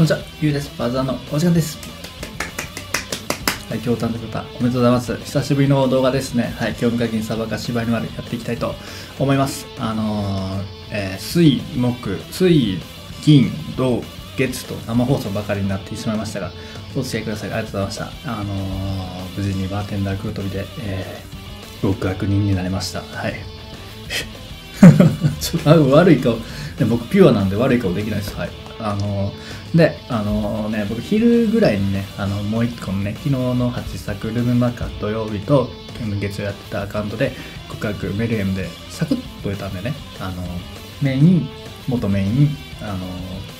こんにちは、ゆうです。バザーのお時間です。はい、今日誕生日方、おめでとうございます。久しぶりの動画ですね。はい、今日無課金サバカ芝居のまでやっていきたいと思います。あのー、えー水、木、水、金、土、月と生放送ばかりになってしまいましたが、お付き合いください。ありがとうございました。あのー、無事にバーテンダー空飛びで、えー、極悪人になれました。はい。ちょっとあ悪い顔、ね僕ピュアなんで悪い顔できないです。はい。あので、あのね、僕昼ぐらいにね、あのもう一個のね、昨日の8作ルームマーカー土曜日と月曜やってたアカウントで告白メルエムでサクッと出たんでね、あのメイン、元メイン、あの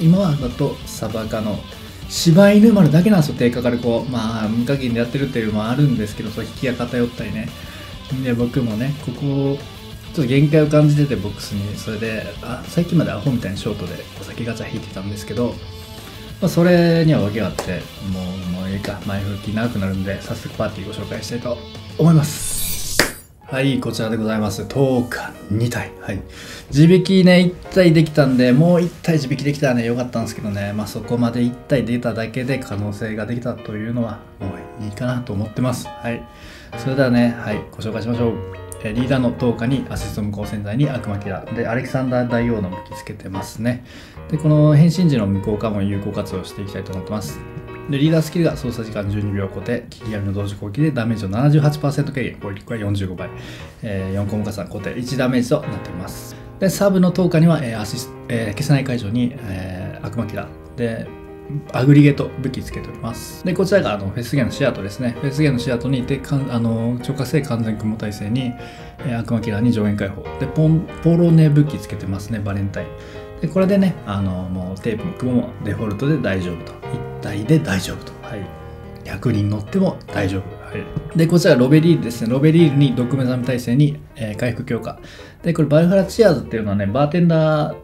今はだとサバカの柴犬丸だけなんですよ、低かかる子。まあ、無課金でやってるっていうのもあるんですけど、そう引きが偏ったりね。で、僕もね、ここ、ちょっと限界を感じててボックスにそれであ最近までアホみたいにショートでお酒ガチャ引いてたんですけど、まあ、それには訳があってもうもういいか前振り長くなるんで早速パーティーご紹介したいと思います。はいこちらでございます。10日2体はい。地引きね1体できたんでもう1体地引きできたらねよかったんですけどね。まあそこまで1体出ただけで可能性ができたというのはもういいかなと思ってます。はい。それではねはいご紹介しましょう。リーダーの10日にアシスト無効潜在に悪魔キラーでアレキサンダー大王の武器つけてますね。でこの変身時の無効化も有効活用していきたいと思ってます。でリーダースキルが操作時間12秒固定切り闇の同時攻撃でダメージを78%軽減攻撃は45倍、えー4項目加算固定1ダメージとなっています。でサーブの10日には、えーアシスえー消せない解除に、えー悪魔キラ。ーでアグリゲート武器つけております。で、こちらがあのフェスゲーのシアトですね。フェスゲーのシアトにいて、かんあの超過性完全雲体制に、えー悪魔キラーに上限解放。で、ポンポロネ武器つけてますね、バレンタイン。で、これでね、あのもうテープも雲もデフォルトで大丈夫と。一体で大丈夫と。はい。100人乗っても大丈夫。はい、で、こちらロベリールですね。ロベリールに毒目覚め体制に、えー回復強化。で、これバルハラチアーズっていうのはね、バーテンダー、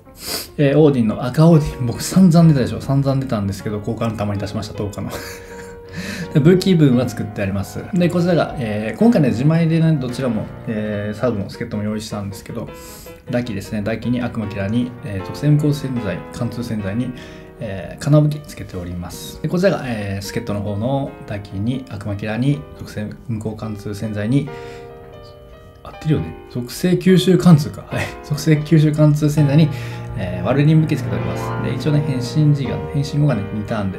えーオーディンの赤オーディン、僕散々出たでしょ散々出たんですけど、交換たまに出しました、10日の。で武器分は作ってあります。で、こちらが、えー今回ね、自前でね、どちらも、えーサーブも助っ人も用意したんですけど、ダキですね、ダキに悪魔キラに、えー、特性無効洗剤、貫通洗剤に、えー、金武器つけております。でこちらが、えー助っ人の方のダキに悪魔キラに特性無効貫通洗剤に、ってるよね。属性吸収貫通か。はい。属性吸収貫通洗剤に、えー、ワルリン武器つけております。で、一応ね、変身時が、変身後がね、2ターンで、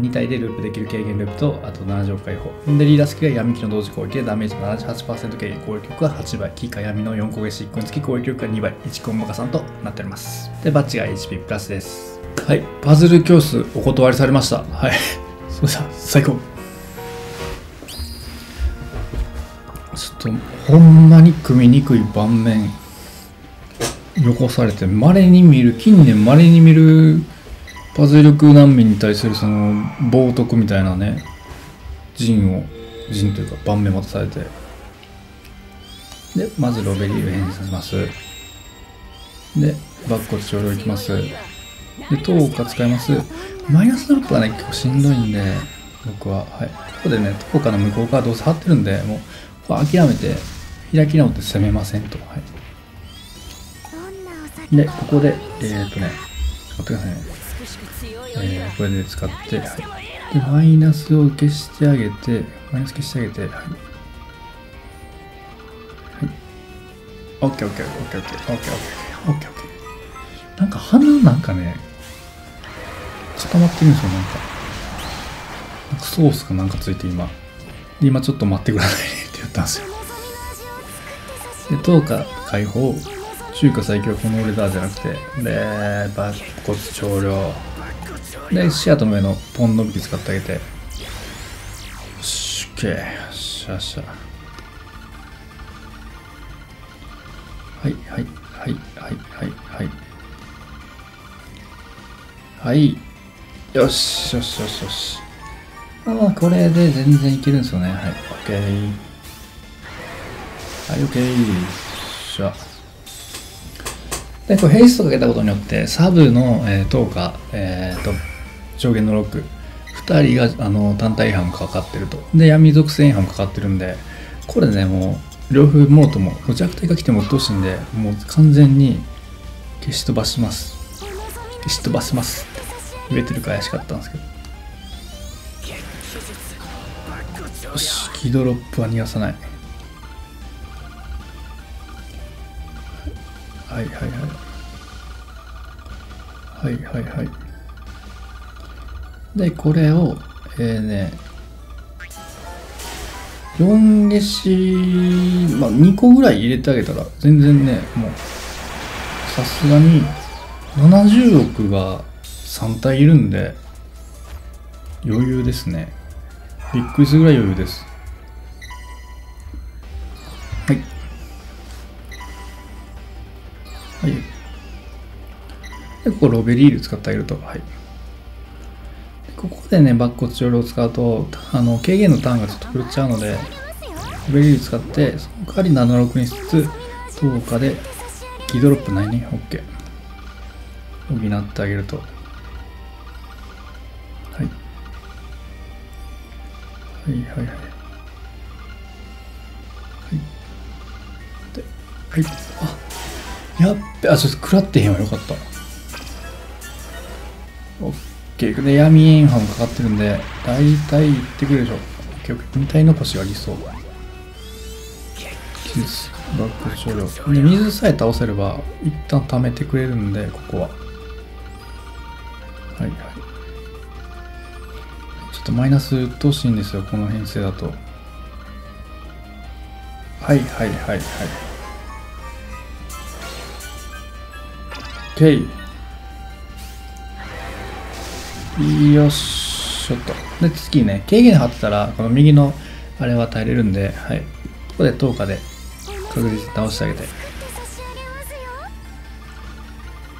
2体でループできる軽減ループと、あと70億回放。で、リーダースキルは闇気の同時攻撃でダメージ78%軽減、攻撃力は8倍、キーか闇の4攻撃1個につき攻撃力が2倍、1コンボ加算となっております。で、バッジが HP プラスです。はい。パズル教室お断りされました。はい。そうだ、最高。ちょっと、ほんまに組みにくい盤面、よこされて、稀に見る、近年稀に見るパズル力難民に対するその冒涜みたいなね陣を陣というか盤面渡されて。でまずロベリーを変身させます。でバックコ長老いきます。で10日使います。マイナスドロップはね結構しんどいんで僕は。はい。ここでね10日の向こう側どうせ張ってるんでもうここ諦めて開き直って攻めませんとはいでここでえー、っとねちょっと待ってくださいねえーこれで使って、はい、でマイナスを消してあげて、マイナス消してあげて、はい。はい。オッケーオッケーオッケーオッケーオッケーオッケーオッケーオッケー。なんか鼻なんかね、固まってるんですよ、なんか。なんかソースかなんかついて今。で、今ちょっと待ってください言ったんですよ。で、10日解放。中華最強この俺だじゃなくて、で、バッ骨長量。で、シアトの上のポンの武器使ってあげて。よし、オッケー。よっしゃよっしゃ。はい、はい、はい、はい、はい、はい。はい。よし、よし、よし、よし。ああ、これで全然いけるんですよね。はい、オッケー。はい、オッケー。よっしゃ。で、これヘイストかけたことによって、サブの、えー、10日、えー、と、上限のロック、2人があの単体違反かかってると。で、闇属性違反かかってるんで、これね、もう、両方もろとも、弱体が来ても鬱陶しいんで、もう完全に消し飛ばします。消し飛ばします。言えてるか怪しかったんですけどよしキードロップは逃がさないはいはいはい。はいはいはい。でこれをえー、ね4消し、まあ、2個ぐらい入れてあげたら全然ねもうさすがに70億が3体いるんで余裕ですね。びっくりするぐらい余裕です。はい。でここロベリール使ってあげるとはい。ここでねバック落ちを使うとあの軽減のターンがちょっと狂っちゃうのでロベリール使ってその代わり76にしつつ10日でキードロップないね。OK 補ってあげると。はい。はいはいはい。はい。ではい。あやっべあちょっと食らってへんわよかった。オッケーで闇炎波もかかってるんで大体いってくるでしょ。オッケーオッケー2体残しが理想。技術バック少量。で水さえ倒せれば一旦溜めてくれるんでここは。はいはい。ちょっとマイナスうっとうしいんですよこの編成だと。はいはいはいはい。OK よっしょと。で次ね軽減貼ったらこの右のあれは耐えれるんではい。ここで10日で確実に倒してあげて。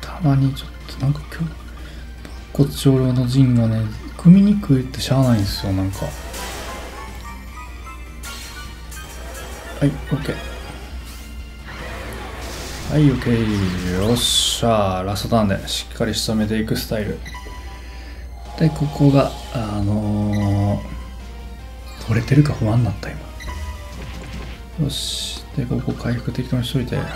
たまにちょっとなんか今日骨頂量の陣がね組みにくいってしゃあないんですよなんか。はい OK はい OK よっしゃラストターンでしっかり仕留めていくスタイル。でここがあのー、取れてるか不安になった今。よし。でここ回復適当にしといてはい。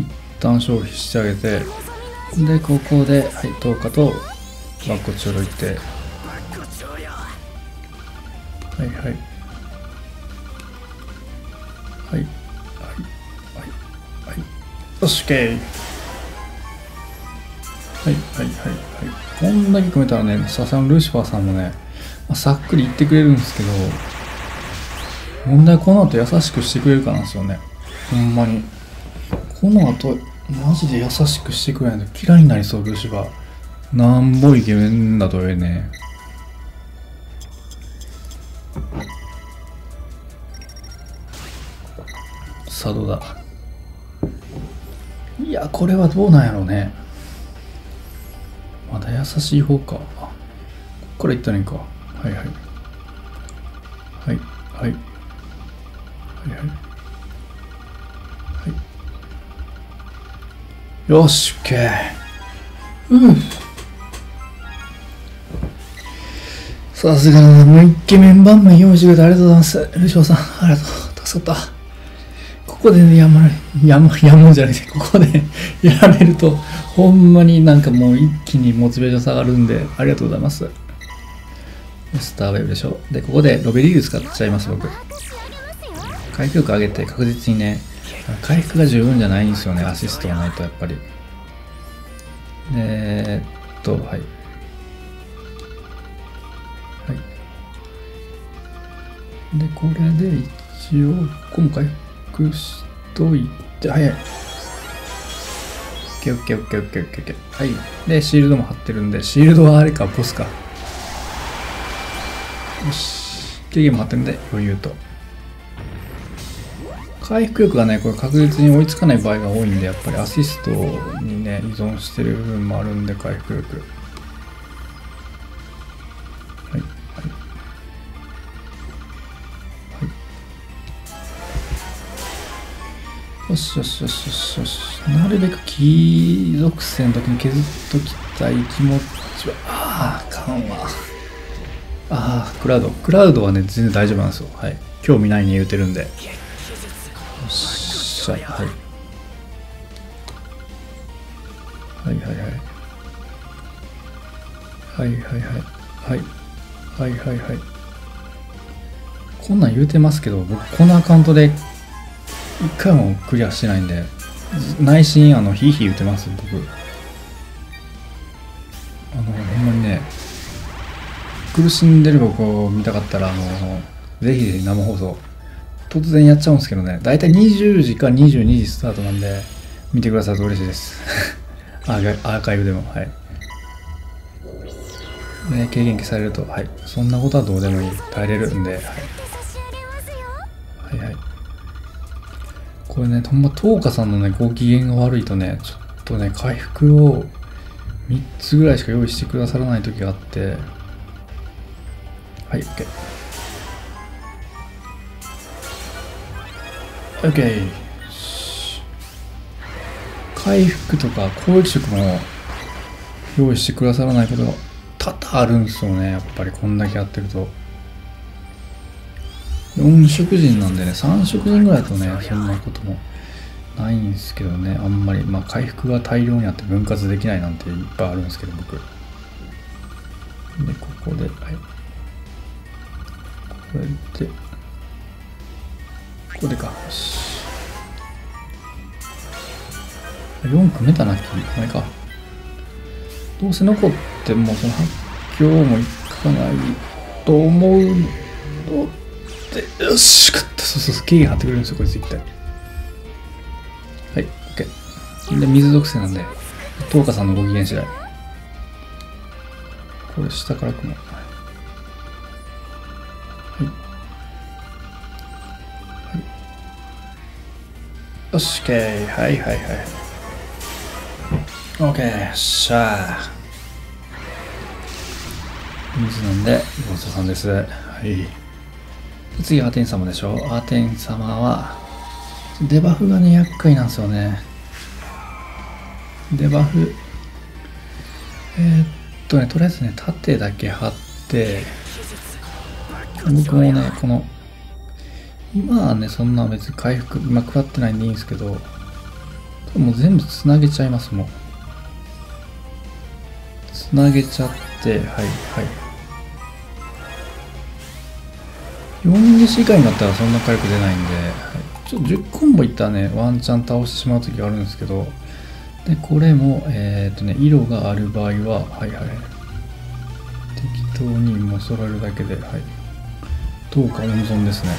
一旦消費してあげて。でここではい10日とバッコチョロいって。はいはい。はい。OK はいはいはいはい。こんだけ組めたらねさすがのルシファーさんもね、まあ、さっくり言ってくれるんですけど問題この後優しくしてくれるかなんですよね。ほんまに。この後マジで優しくしてくれないと嫌いになりそうルシファー。なんぼイケメンだとええね佐渡だ？やこれはどうなんやろうねまだ優しい方かこっからいったらいいかはいはいはいはいはいはいはいよし、OK。うん。さすがだな。もうイケメンバンバン用意してくれてありがとうございます。ルシオさん、ありがとう。助かった。ここでね、やま、やま、やむ んじゃなくて、ここで やられると、ほんまになんかもう一気にモチベーション下がるんで、ありがとうございます。スターウェブでしょ。で、ここでロベリール使っちゃいます、僕。回復力上げて確実にね、回復が十分じゃないんですよね、アシストがないとやっぱり。えー、っと、はい。はい。で、これで一応、今回復しといて、早い。オッケーオッケーオッケーオッケー。はい。で、シールドも貼ってるんで、シールドはあれか、ボスか。よし。ゲーム貼ってるんで、余裕と。回復力がね、これ確実に追いつかない場合が多いんで、やっぱりアシストにね、依存してる部分もあるんで、回復力。しよしよしよしよし。なるべく貴属性の時に削っときたい気持ちは、ああ、あかんわ。ああ、クラウド。クラウドはね、全然大丈夫なんですよ。はい。興味ないに言うてるんでよっ。しゃ、はい、はいはいはいはいはいはいはいはいはいはいこんなん言うてますけど僕このアカウントで一回もクリアしてないんで内心あのヒーヒー言ってます僕。あのほんまにね苦しんでる僕を見たかったらあのぜひぜひ生放送。突然やっちゃうんですけどねだいたい20時か22時スタートなんで見てくださると嬉しいです。アーカアーカイブでもはい。ね軽減期されるとはい。そんなことはどうでもいい。耐えれるんではい。これねほんま東花さんのねご機嫌が悪いとねちょっとね回復を3つぐらいしか用意してくださらない時があって。はい OK OK 回復とか攻撃色も用意してくださらないことが多々あるんですよねやっぱり。こんだけやってると。4色人なんでね3色人ぐらいとねそんなこともないんですけどね。あんまりまあ回復が大量にあって分割できないなんていっぱいあるんですけど僕。でここではい。これでここでか。よし4組めたなきまあいいか。どうせ残ってもその発狂もいかないと思うのでよし勝った。そうそうそう軽減貼ってくれるんですよこいつ一体。はい OK で水属性なんで東花さんのご機嫌次第。これ下から組もはい。はい。よし OK はいはいはい。OK よっしゃ水なんでごちそうさんです。はい。次アーテン様でしょアーテン様はデバフがね厄介なんですよね。デバフ。えー、っとねとりあえずね縦だけ貼って僕もねこの今はねそんな別に回復今食らってないんでいいんですけどもう全部つなげちゃいますもう。つなげちゃってはいはい。4次以下になったらそんな火力出ないんで、はい、ちょっと10コンボいったらねワンチャン倒してしまう時があるんですけどでこれもえっ、とね色がある場合ははいはい。適当にもう揃えるだけではい。どうか温存ですね。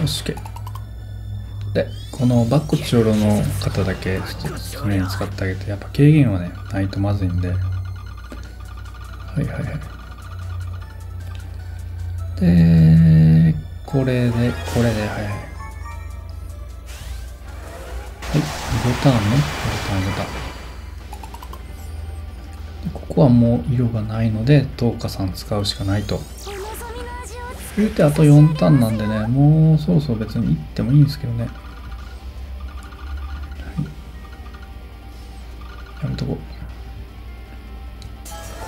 よし OK でこのバッコチョロの方だけちょっとそれに使ってあげてやっぱ軽減はねないとまずいんで。はいはいはい。でこれでこれではいはい。はい5ターンね。5ターン5ターンここはもう色がないので東花さん使うしかないと。言うてあと4ターンなんでねもうそろそろ別に行ってもいいんですけどね、やめとこう。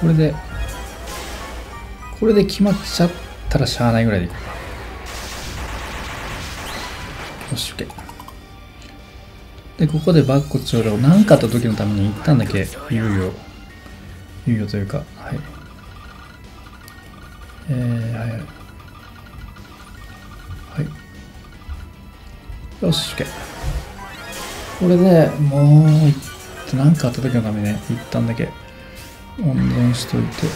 これでこれで決まっちゃったらしゃあないぐらいでいこうかよし OK でここでバッコチョウを何かあった時のために一旦だけ猶予猶予というかはい。えー、はいはい。はい。よし OK これでもう何かあった時のためにね一旦だけ温存しといて、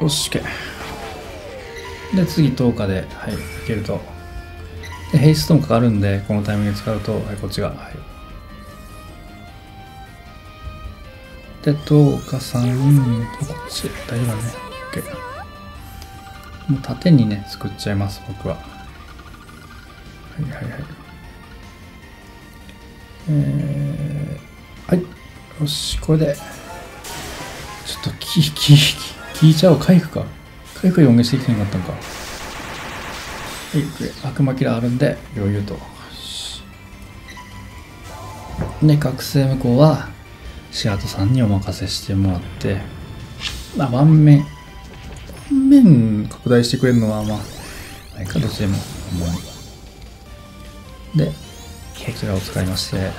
よし OK で次10日ではいいけると。でヘイストーンかかるんでこのタイミングで使うと、はい、こっちがはい。で10日さんこっち大丈夫だね。OK もう縦にね作っちゃいます僕は。はいはいはい。えー、はい。よしこれで。ちょっとキーキーキー。聞いちゃおう回復か？回復4ゲしてきてなかったんか？はい悪魔キラーあるんで余裕と。で覚醒無効はシアトさんにお任せしてもらってまあ盤面盤面拡大してくれるのはまあないかどっちでも思う。でこちらを使いまして、は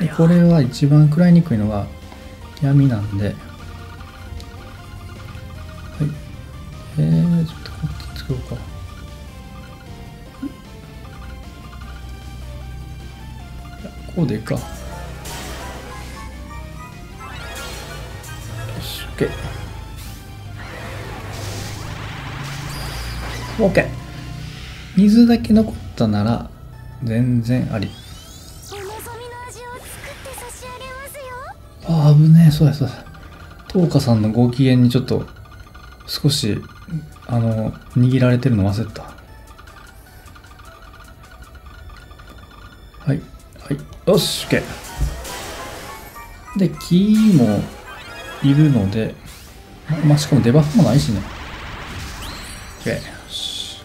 い、でこれは一番食らいにくいのが闇なんで作ろうか。こうでいいか。よし OK OK 水だけ残ったなら全然あり。ああ危ねえ。そうやそうや東花さんのご機嫌にちょっと少しあの握られてるの忘れた。はいはい。よし OK で木もいるのでまあしかもデバフもないしね。OK よし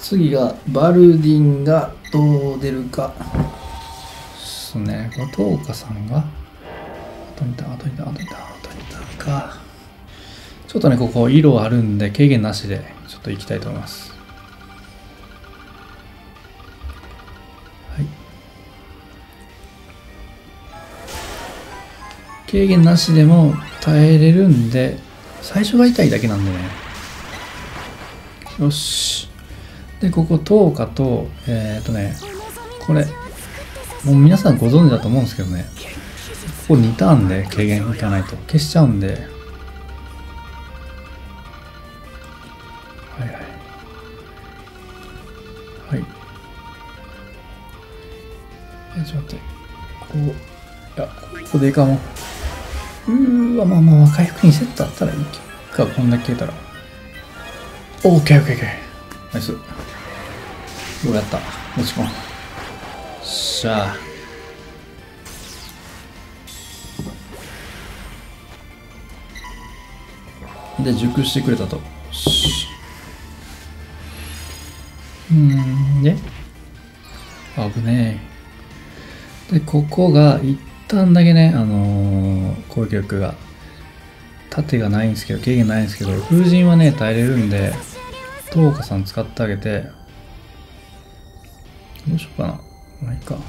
次がバルディンがどう出るか。ですね。これ東花さんが？後にた後にた後にた後にたかちょっとねここ色あるんで軽減なしでちょっと行きたいと思います。はい。軽減なしでも耐えれるんで最初が痛いだけなんでね。よし。でここ10日とえっ、とねこれもう皆さんご存知だと思うんですけどね。ここ2ターンで軽減いかないと。消しちゃうんで。こういやここでいかもうーわまあまあ回復にセットあったらいいかこんだけ消えたら。オーケーオーケーオーケー。ナイス。ようやった。落ち込む。しゃあ。で熟してくれたと。よしうーんで？危ねえ。でここが一旦だけねあのー攻撃力が盾がないんですけど軽減ないんですけど風神はね耐えれるんで東花さん使ってあげてどうしようかな。まあいいか。はい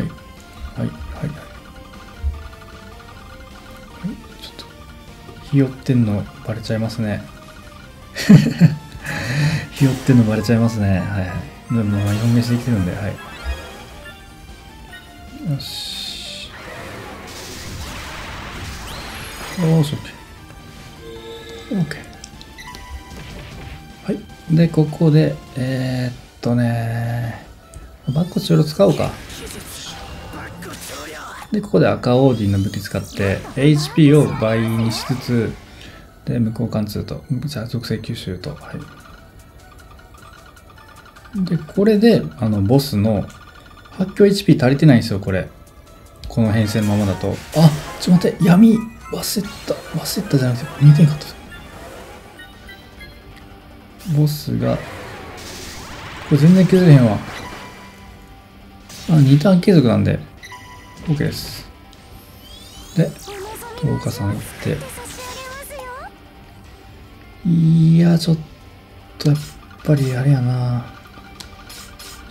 はい。はいはいはい。ちょっとひよってんのバレちゃいますね。ひよってんのバレちゃいますね。はいはい。でもまあ4飯できてるんではい。よし。よし OK OK はい。でここでえー、っとねバックチョロ使おうか。でここで赤オーディンの武器使って HP を倍にしつつで無効貫通とじゃあ属性吸収とはい。でこれであのボスの発狂 HP 足りてないんですよこれ。この編成のままだと。あちょっと待って闇忘れた忘れたじゃなくて見てんかったボスがこれ全然削れへんわ。あ2ターン継続なんで OK です。でお望みの東花さん行って。いやちょっとやっぱりあれやな。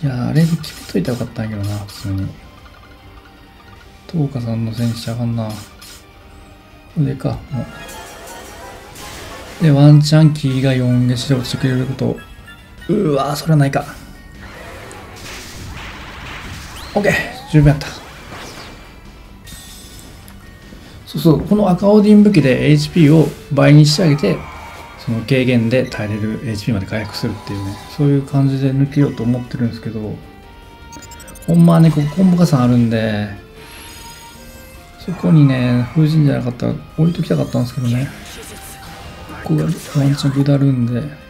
いやあれで決めといたらよかったんやけどな普通に。東花さんのせいにしちゃあかんな。これでかもう。でワンチャンキーが4消しで落ちてくれること。うわそれはないか。OK 十分やった。そうそうこの赤オーディン武器で HP を倍にしてあげてその軽減で耐えれる HP まで回復するっていうねそういう感じで抜けようと思ってるんですけどほんまはねここコンボ加算あるんでそこにね風神じゃなかったら置いときたかったんですけどね。ここがワンチャン下るんで。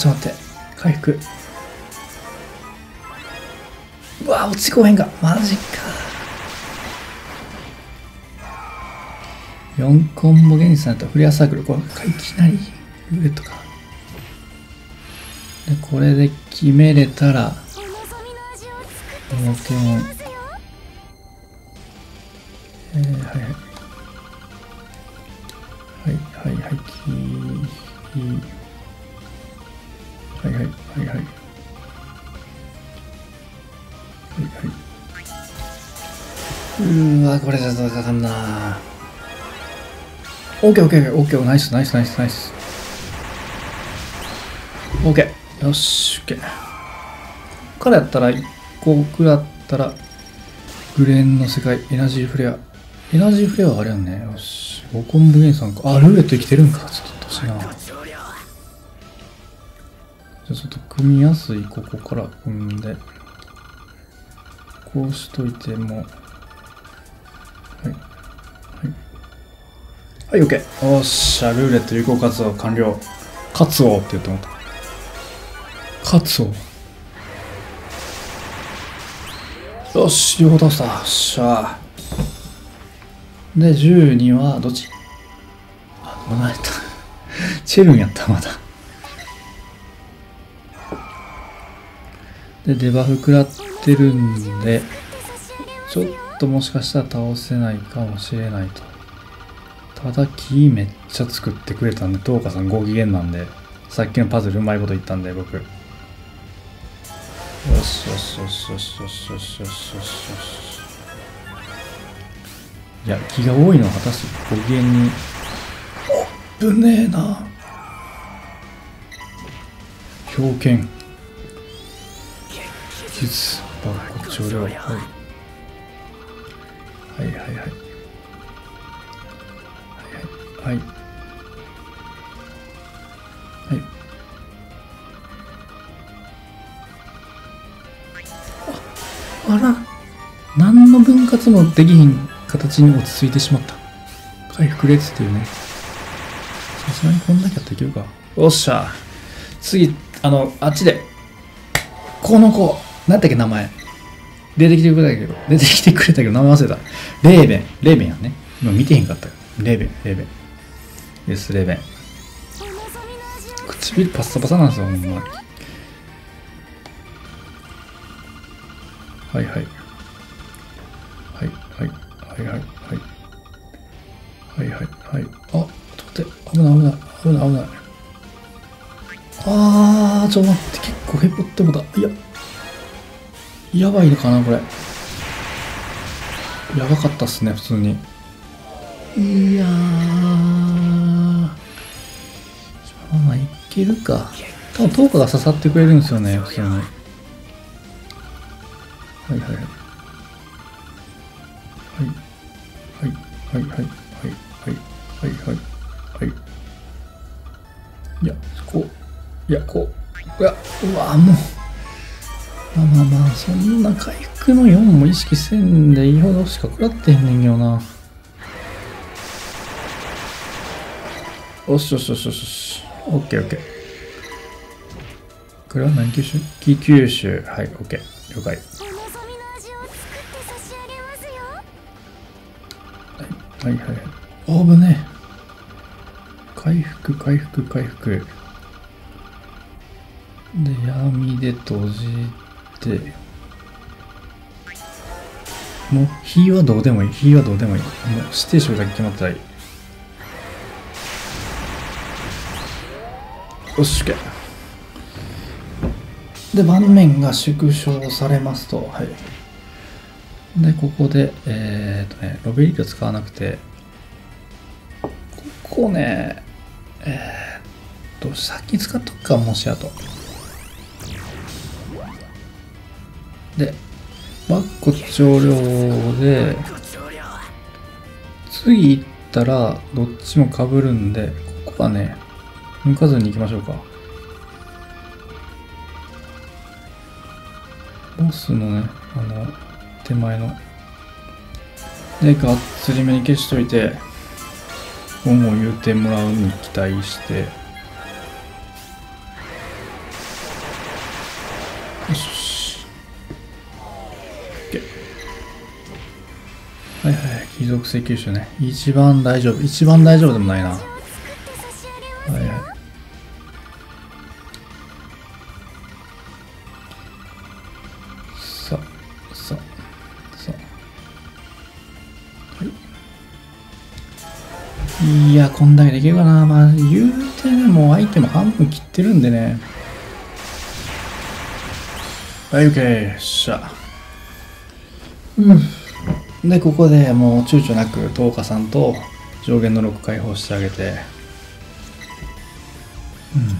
ちょっと待って。回復。うわ落ちこへんか。マジか。4コンボ現実になったらフレアサークル。これいきなりルーレットか。でこれで決めれたら冒険えー、はいはいはいわこれかかんなオッケーオッケーオッケー。ナイスナイスナイスナイス。オッケー。よしオッケー。こっからやったら1個食らったらグレーンの世界エナジーフレア。エナジーフレアはあれやんね。よし5コンブゲンさんか。あルーレット生きてるんか。ちょっと欲しな。じゃあちょっと組みやすいここから組んで。こうしといても。はいはいはい OK おっしゃルーレット有効活動完了活動って言ってもらった活動よし、両方倒した。よっしゃ。で、12は、どっち？あ、もらえた。チェルンやった、まだ。で、デバフ食らってるんで、ちょっともしかしたら倒せないかもしれないと。ただ、木めっちゃ作ってくれたんで、トーカさんご機嫌なんで、さっきのパズルうまいこと言ったんで、僕。よしよしよしよしよしよしよしよし。よしいや気が多いのは果たしてご機嫌に。おぶねえな。表剣術バッコ調量はいはいはいはい。はいはい。はい。あら。何の分割もできひん形に落ち着いてしまった。回復列っていうね。さすがにこんだけやっていけるか。おっしゃ。次あのあっちで。この子。何だっけ名前。出てきてくれたけど、出てきてくれたけど、名前忘れた。レーベン。レーベンやね。今見てへんかったレーベン、レーベン。よエス、レーベン。唇パッサパサなんですよ、ほんま。はいはい。はいはいはいはいはい。はいはいはい。あ、ちょっと待って。危ない危ない危ない危ない。あー、ちょっと待って。結構へこってもだ。いや。やばいのかなこれ。やばかったっすね普通に。いやー。まあまあいけるか。多分10日が刺さってくれるんですよね普通に。はいはいはい。はい。はい。はい。はい。はい。はい。はい。はい。はい。いやこう。いやこう。いやうわもうまあまあまあそんな回復の4も意識せんでいいほどしか食らってへんねんよなよしよしよしよしよしオッケーオッケーこれは何吸収？気吸収はいオッケー了解はいはいはい。あぶね。回復、回復、回復。で、闇で閉じて。もう、火はどうでもいい。火はどうでもいい。もう、指定賞だけ決まったらいい。よし、OK。で、盤面が縮小されますと。はい。で、ここで、えーっとね、ロベリート使わなくて、ここね、えーっと、先使っとくか、もしやと。で、バッコ調量で、次行ったら、どっちも被るんで、ここはね、抜かずに行きましょうか。ボスのね、あの、手前の。で、がっつりめに消しといて、恩を言うてもらうに期待して、属性吸収ね。一番大丈夫。一番大丈夫でもないな。はいはい。さあ、さあ、さあ。はい。いや、こんだけできるかな。まあ、言うてね、もうアイテム半分切ってるんでね。はい、OK。っしゃ。うん。でここでもう躊躇なく東花さんと上限の6解放してあげて。うん。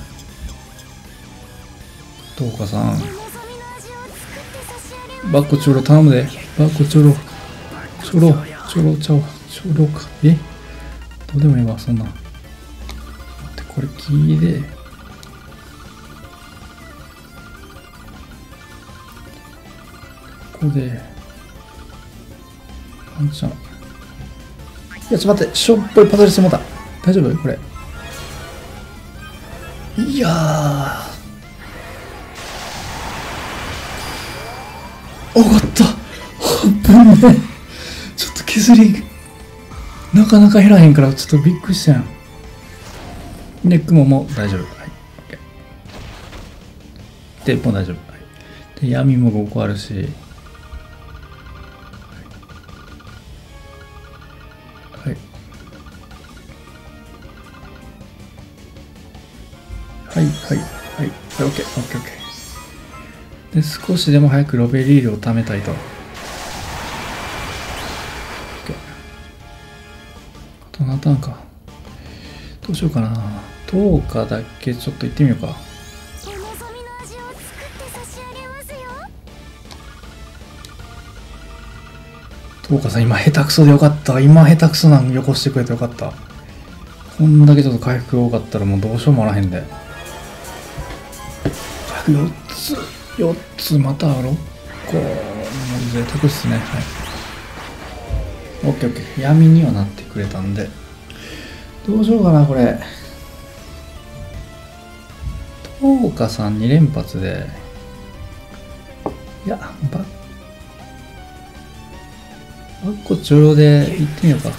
東花さん。バッコチョロ頼むで。バッコチョロ。チョロチョロちゃおチョロか。え？どうでもいいわそんな待ってこれ聞いでここで。いやちょっと待って。しょっぽいパドルしてもうた。大丈夫？これ。いやー。上がった。危ねえ。ちょっと削りなかなか減らへんからちょっとびっくりしたやん。で雲も大丈夫。はい。OK でもう大丈夫、はい、で闇も5個あるしはいはいはい。はい OKOKOK で少しでも早くロベリールを貯めたいと。OK あと何ターンか。どうしようかな。10日だけ？ちょっと行ってみようか。お望みの味を作って差し上げますよ。10日さん今下手くそでよかった。今下手くそなんよこしてくれてよかった。こんだけちょっと回復多かったらもうどうしようもあらへんで4つ4つまた6個もう贅沢っすね。はい。OKOK 闇にはなってくれたんで。どうしようかなこれ。10日さん2連発で。いやバッバッコチョロで行ってみようか。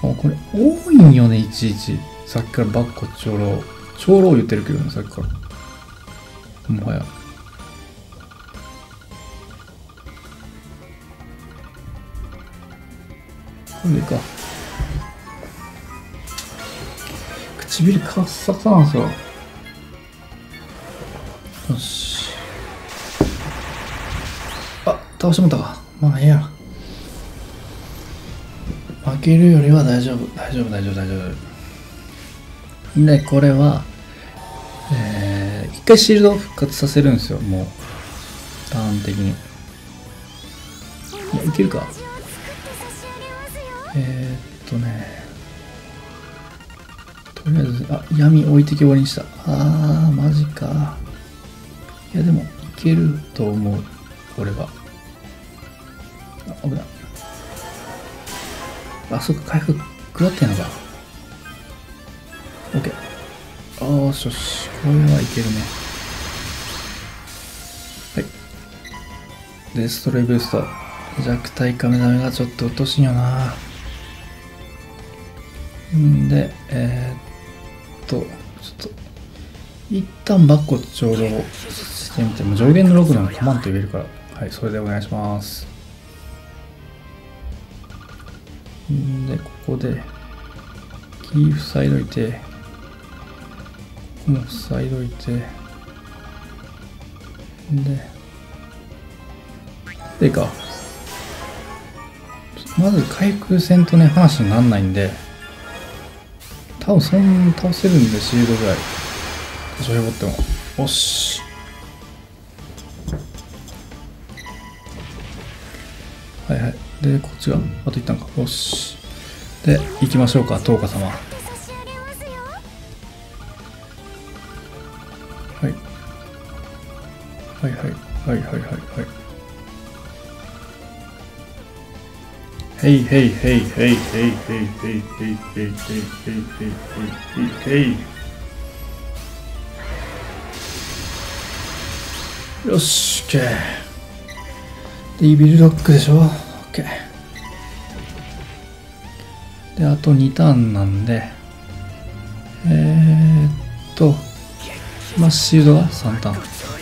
これ多いんよねいちいち。さっきからバッコチョ長老言ってるけどねさっきから。もはや。これでいいか。唇カッサカなんすよよし。あ倒してもたか。まあええや。負けるよりは大丈夫。大丈夫大丈夫大丈夫。でこれはえー、一回シールドを復活させるんですよもう。ターン的に。いやいけるか？えー、っとね。とりあえずあ闇置いてき終わりにした。あーマジか。いやでもいけると思う。これは。あ危ない。あそっか回復食らってんのか。よしよしこれはいけるね。はい。デストロイブースト弱体カメダメがちょっとうっとしいよな。んでえー、っとちょっと一旦バッコちょうどしてみても上限の6なのコマンと言えるから。はいそれでお願いします。んでここでキー塞いどいてここも塞いどいてででか。まず回復戦とね話になんないんで多分そんな倒せるんでシールドぐらい。多少へぼっても。よし。はいはい。でこっちがあと一旦か。よし。で行きましょうか東花様。はいはいはいはいはいはい。へいへいへいへいへいへいへいへいへいへいへいへいへいへいよし OK でイビルドックでしょ OK であと2ターンなんでえー、っとまあシールドが3ターン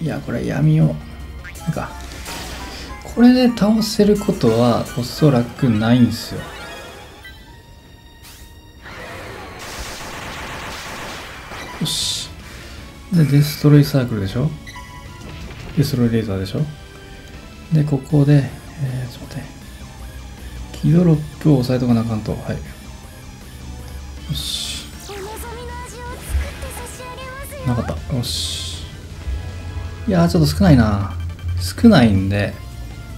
いやこれ闇をなんかこれで倒せることはおそらくないんですよ。よし。でデストロイサークルでしょ？デストロイレーザーでしょ？でここでえー、ちょっと待って。キドロップを押さえとかなあかんと。はい。よし。なかった。よしいやーちょっと少ないな。少ないんで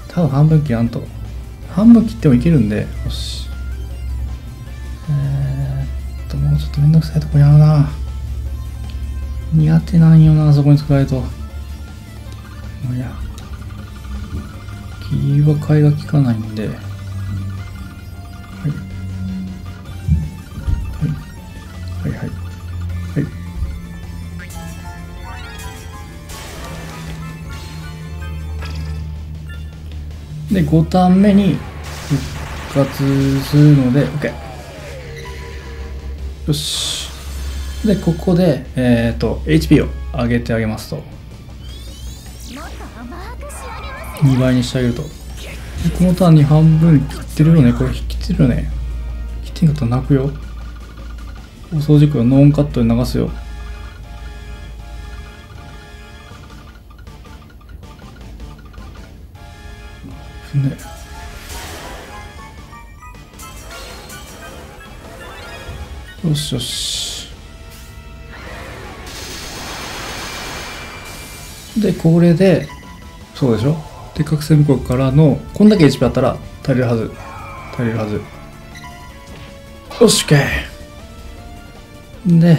多分半分切らんと。半分切ってもいけるんでよし。えー、っともうちょっとめんどくさいとこやるな。苦手なんよなそこに使えると。もういや切りは替えが効かないんで。はい。で5ターン目に復活するので OK よし。でここでえっ、と HP を上げてあげますと。2倍にしてあげると。このターンに半分切ってるよね？これ切ってるよね？切ってんかったら泣くよ。お掃除機はノーンカットで流すよ。よし。よしでこれでそうでしょ？で覚醒向こうからのこんだけ HP あったら足りるはず。足りるはず。よし OK で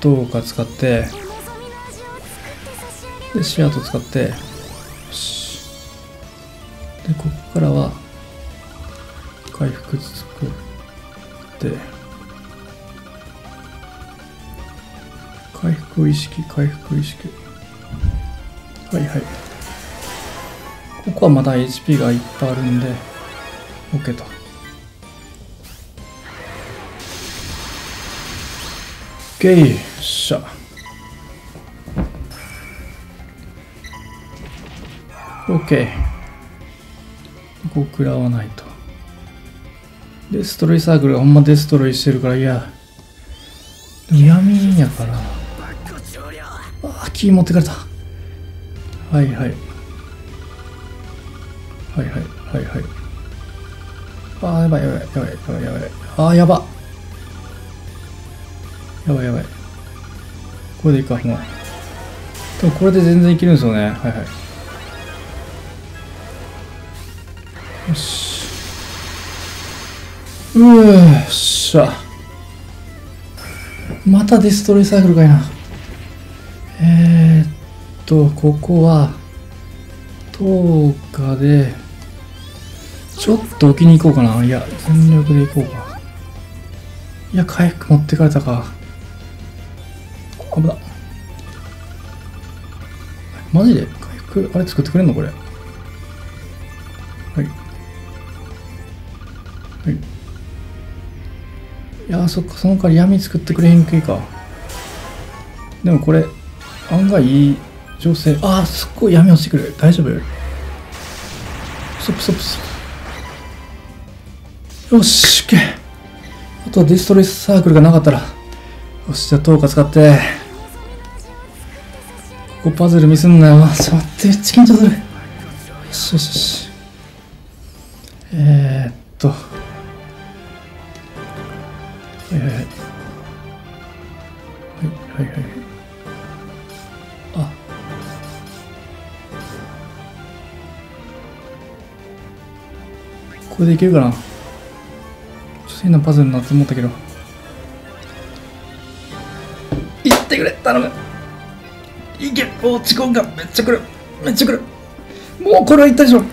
どうか使って。でシアート使って。よし。でこっからは回復作って回復意識回復意識。はいはい。ここはまだ HP がいっぱいあるんで OK と。OK よっしゃ。OK ここ食らわないと。デストロイサークルがほんまデストロイしてるからいや闇やから。キー持ってかれた。はいはい。はいはいはいはい。ああやばいやばいやばいやばいやばいああやば。やばいやばい。これでいいかもうでもこれで全然いけるんですよね。はいはい。よし。うーっしゃ。またデストロイサークルかいな。えー、っとここは10日でちょっと置きに行こうかな。いや全力で行こうか。いや回復持ってかれたか。危なマジで？回復あれ作ってくれんのこれ？はい。はい。いやそっかその代わり闇作ってくれへんけいか。でもこれ案外いい情勢ああすっごい闇落ちてくる。大丈夫？ストップストップストップ。よし OK あとはデストロイスサークルがなかったら。よしじゃあ10日使って。ここパズルミスんなよ。ちょっと待ってめっちゃ緊張する。よしよしよし。えー、っと。はいはいはいはいはいはい。これでいけるかな？ちょっと変なパズルになって思ったけど。いってくれ頼む。いけお遅刻がめっちゃくる。めっちゃくる。もうこれはいったでしょ。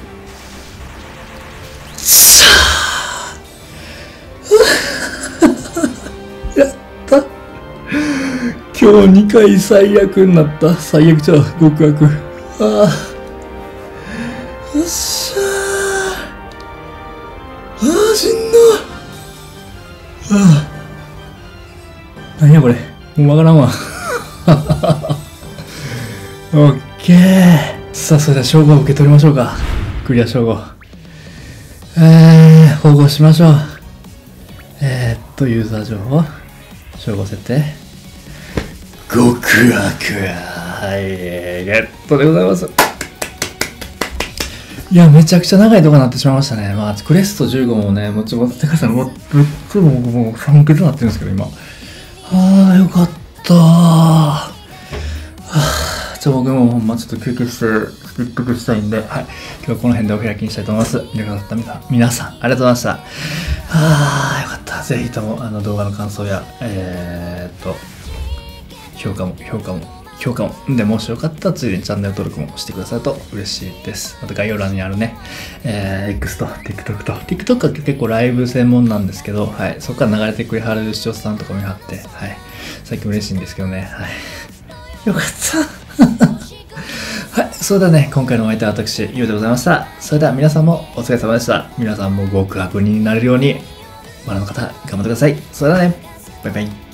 しゃーやった。今日2回最悪になった。最悪じゃう極悪。ああ。わからんわ。オッけー。さあそれでは称号を受け取りましょうか。クリア称号えー、保護しましょう。えー、っとユーザー情報。称号設定。極悪。はいゲットでございます。いや、めちゃくちゃ長いとこになってしまいましたね。まあ、クレスト15もね、もちろん、てかさ、も、ぶっつももう寒気になってるんですけど、今。ああ、よかったはあ、じゃあ僕もほんまちょっと休憩して、一服したいんで、はい。今日はこの辺でお開きにしたいと思います。見てくださった皆さん、皆さん、ありがとうございました。はあ、よかった。ぜひとも、あの、動画の感想や、えー、っと、評価も、評価も、評価も。で、もしよかったら、ついでにチャンネル登録もしてくださると嬉しいです。また概要欄にあるね、えー、X と TikTok と、TikTok は結構ライブ専門なんですけど、はい、そこから流れてくれはる視聴者さんとか見張って、はい、最近嬉しいんですけどね、はい。よかった。はい、それではね、今回のお相手は私、ゆうでございました。それでは皆さんもお疲れ様でした。皆さんも極悪人になれるように、まだの方、頑張ってください。それではね、バイバイ。